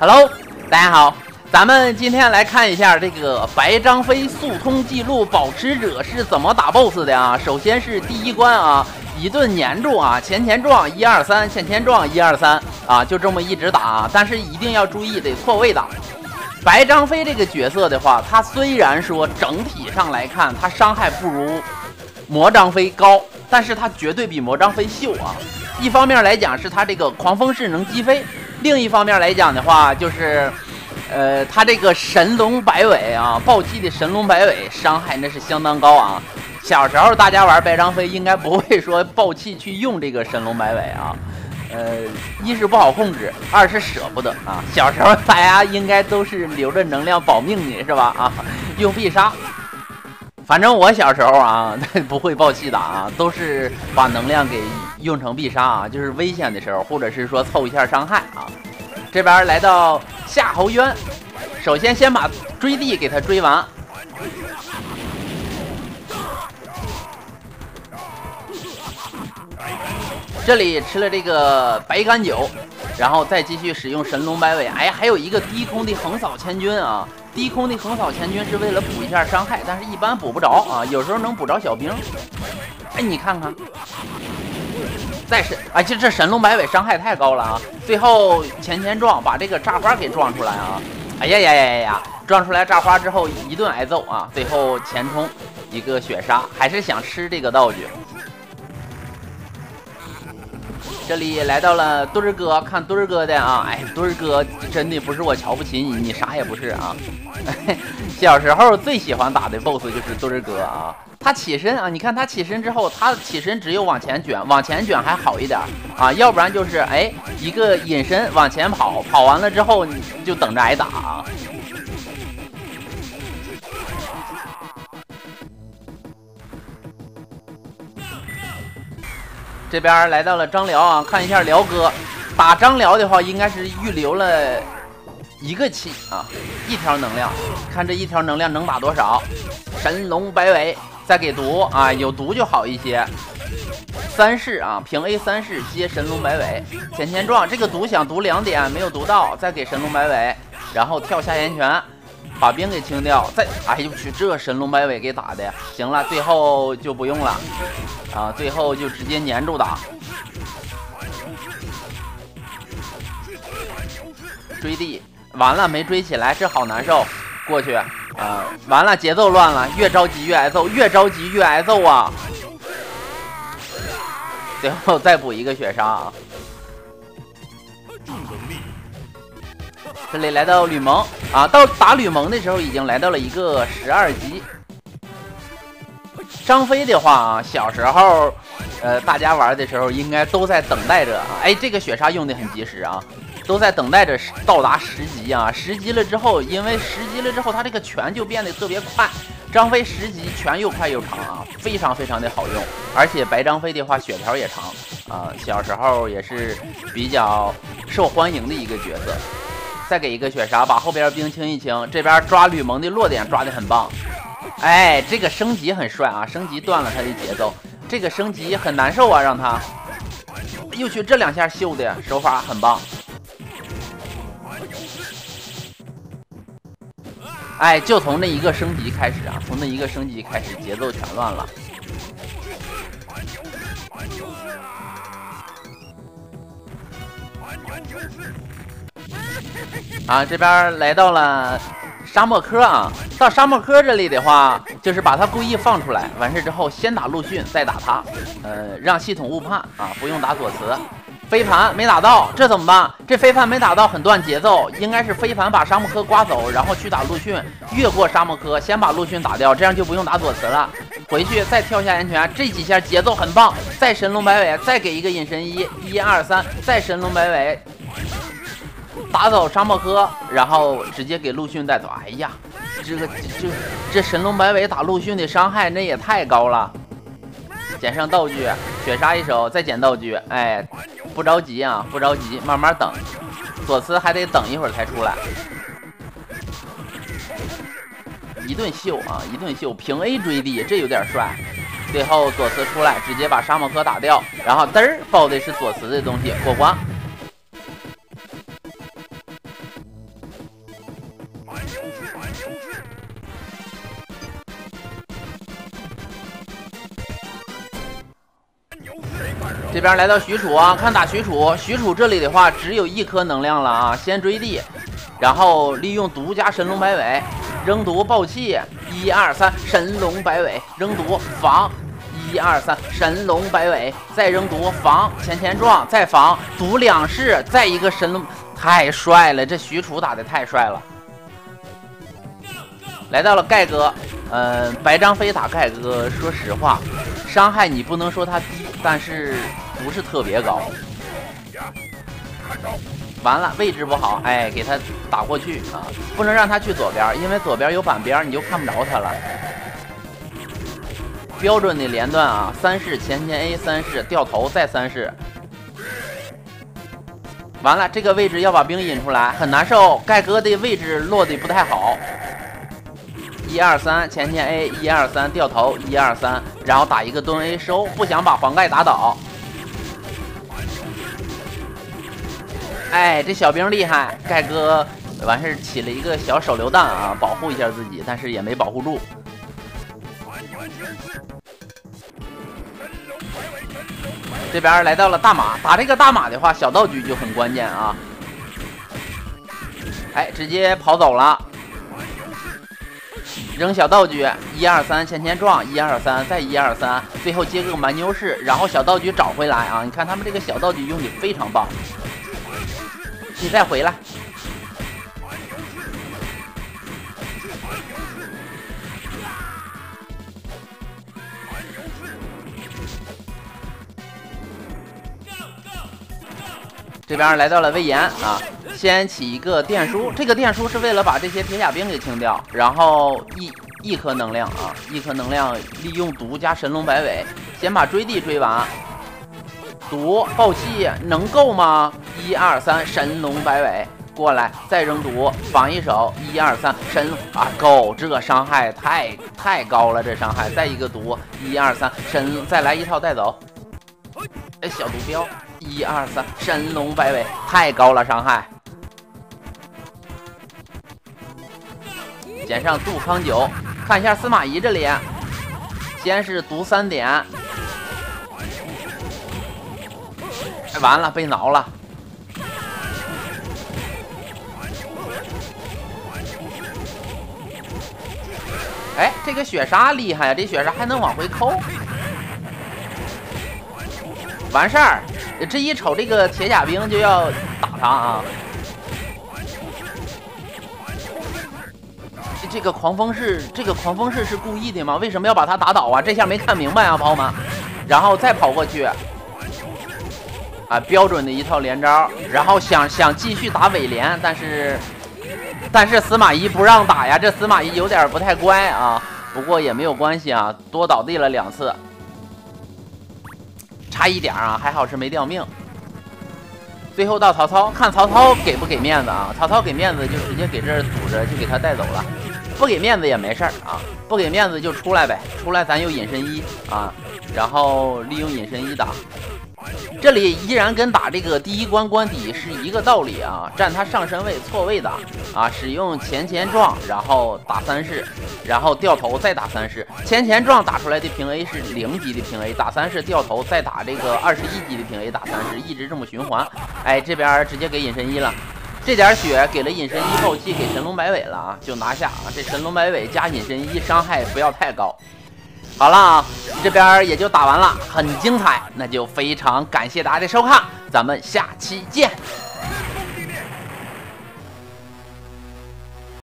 Hello，大家好，咱们今天来看一下这个白张飞速通记录保持者是怎么打 BOSS 的啊？首先是第一关啊，一顿粘住啊，前前撞一二三，前前撞一二三啊，就这么一直打啊，但是一定要注意得错位打。白张飞这个角色的话，他虽然说整体上来看他伤害不如魔张飞高，但是他绝对比魔张飞秀啊。一方面来讲是他这个狂风式能击飞。另一方面来讲的话，就是，呃，他这个神龙摆尾啊，暴气的神龙摆尾伤害那是相当高啊。小时候大家玩白张飞，应该不会说暴气去用这个神龙摆尾啊。呃，一是不好控制，二是舍不得啊。小时候大家应该都是留着能量保命的是吧？啊，用必杀。反正我小时候啊，不会暴气的啊，都是把能量给用成必杀啊，就是危险的时候，或者是说凑一下伤害啊。这边来到夏侯渊，首先先把追地给他追完，这里吃了这个白干酒，然后再继续使用神龙摆尾。哎，还有一个低空的横扫千军啊。低空的横扫千军是为了补一下伤害，但是一般补不着啊，有时候能补着小兵。哎，你看看，再是，啊，这这神龙摆尾伤害太高了啊！最后前前撞，把这个炸花给撞出来啊！哎呀呀呀呀呀！撞出来炸花之后一顿挨揍啊！最后前冲一个血杀，还是想吃这个道具。这里来到了墩儿哥，看墩儿哥的啊，哎，墩儿哥真的不是我瞧不起你，你啥也不是啊。小时候最喜欢打的 BOSS 就是墩儿哥啊，他起身啊，你看他起身之后，他起身只有往前卷，往前卷还好一点啊，要不然就是哎一个隐身往前跑，跑完了之后你就等着挨打。啊。这边来到了张辽啊，看一下辽哥打张辽的话，应该是预留了一个气啊，一条能量，看这一条能量能打多少。神龙摆尾，再给毒啊，有毒就好一些。三式啊，平 A 三式接神龙摆尾，前前撞，这个毒想毒两点没有毒到，再给神龙摆尾，然后跳下岩泉。把兵给清掉，再哎呦我去，这神龙摆尾给打的，行了，最后就不用了。啊，最后就直接粘住打，追地完了没追起来，这好难受，过去。啊，完了节奏乱了，越着急越挨揍，越着急越挨揍啊，最后再补一个血杀啊。这里来到吕蒙。啊，到打吕蒙的时候已经来到了一个十二级。张飞的话啊，小时候，呃，大家玩的时候应该都在等待着啊。哎，这个血杀用的很及时啊，都在等待着到达十级啊。十级了之后，因为十级了之后，他这个拳就变得特别快。张飞十级拳又快又长啊，非常非常的好用。而且白张飞的话血条也长啊，小时候也是比较受欢迎的一个角色。再给一个血杀，把后边兵清一清。这边抓吕蒙的落点抓的很棒，哎，这个升级很帅啊！升级断了他的节奏，这个升级很难受啊！让他，又去这两下秀的手法很棒，哎，就从那一个升级开始啊，从那一个升级开始，节奏全乱了。啊，这边来到了沙漠科啊，到沙漠科这里的话，就是把他故意放出来，完事之后先打陆逊，再打他，呃，让系统误判啊，不用打左慈，飞盘没打到，这怎么办？这飞盘没打到，很断节奏，应该是飞盘把沙漠科刮走，然后去打陆逊，越过沙漠科，先把陆逊打掉，这样就不用打左慈了。回去再跳下岩泉，这几下节奏很棒，再神龙摆尾，再给一个隐身一，一二三，再神龙摆尾。打走沙漠科，然后直接给陆逊带走。哎呀，这个这这神龙摆尾打陆逊的伤害那也太高了。捡上道具，血杀一手，再捡道具。哎，不着急啊，不着急，慢慢等。左慈还得等一会儿才出来。一顿秀啊，一顿秀，平 A 追地，这有点帅。最后左慈出来，直接把沙漠科打掉，然后嘚儿爆的是左慈的东西，过关。边来到许褚啊，看打许褚。许褚这里的话只有一颗能量了啊，先追地，然后利用毒加神龙摆尾，扔毒爆气，一二三，神龙摆尾，扔毒防，一二三，神龙摆尾，再扔毒防，前前撞，再防毒两式，再一个神龙，太帅了，这许褚打的太帅了。来到了盖哥，嗯，白张飞打盖哥，说实话，伤害你不能说他低，但是。不是特别高，完了位置不好，哎，给他打过去啊！不能让他去左边，因为左边有板边，你就看不着他了。标准的连段啊，三式前前 A 三式掉头再三式。完了，这个位置要把兵引出来，很难受。盖哥的位置落的不太好。一二三前前 A，一二三掉头，一二三，然后打一个蹲 A 收，不想把黄盖打倒。哎，这小兵厉害，盖哥完事起了一个小手榴弹啊，保护一下自己，但是也没保护住。这边来到了大马，打这个大马的话，小道具就很关键啊。哎，直接跑走了，扔小道具，一二三，前前撞，一二三，再一二三，最后接个蛮牛式，然后小道具找回来啊！你看他们这个小道具用的非常棒。你再回来，这边来到了魏延啊，先起一个电书，这个电书是为了把这些铁甲兵给清掉，然后一一颗能量啊，一颗能量利用毒加神龙摆尾，先把追地追完。毒爆气能够吗？一二三，神龙摆尾过来，再扔毒防一手。一二三，神啊够，这伤害太太高了，这伤害再一个毒。一二三，神再来一套带走。哎，小毒镖。一二三，神龙摆尾太高了，伤害。捡上杜康九，看一下司马懿这里，先是毒三点。完了，被挠了。哎，这个雪莎厉害呀！这雪莎还能往回扣。完事儿，这一瞅，这个铁甲兵就要打他啊！这个狂风是，这个狂风是是故意的吗？为什么要把他打倒啊？这下没看明白啊，朋友们。然后再跑过去。啊，标准的一套连招，然后想想继续打尾连，但是但是司马懿不让打呀，这司马懿有点不太乖啊。不过也没有关系啊，多倒地了两次，差一点啊，还好是没掉命。最后到曹操，看曹操给不给面子啊？曹操给面子就直接给这儿堵着，就给他带走了；不给面子也没事儿啊，不给面子就出来呗，出来咱有隐身衣啊，然后利用隐身衣打。这里依然跟打这个第一关关底是一个道理啊，占他上身位错位打啊，使用前前撞，然后打三式，然后掉头再打三式，前前撞打出来的平 A 是零级的平 A，打三式掉头再打这个二十一级的平 A，打三式一直这么循环。哎，这边直接给隐身衣了，这点血给了隐身衣后期给神龙摆尾了啊，就拿下啊，这神龙摆尾加隐身衣伤害不要太高。好了啊，这边也就打完了，很精彩，那就非常感谢大家的收看，咱们下期见。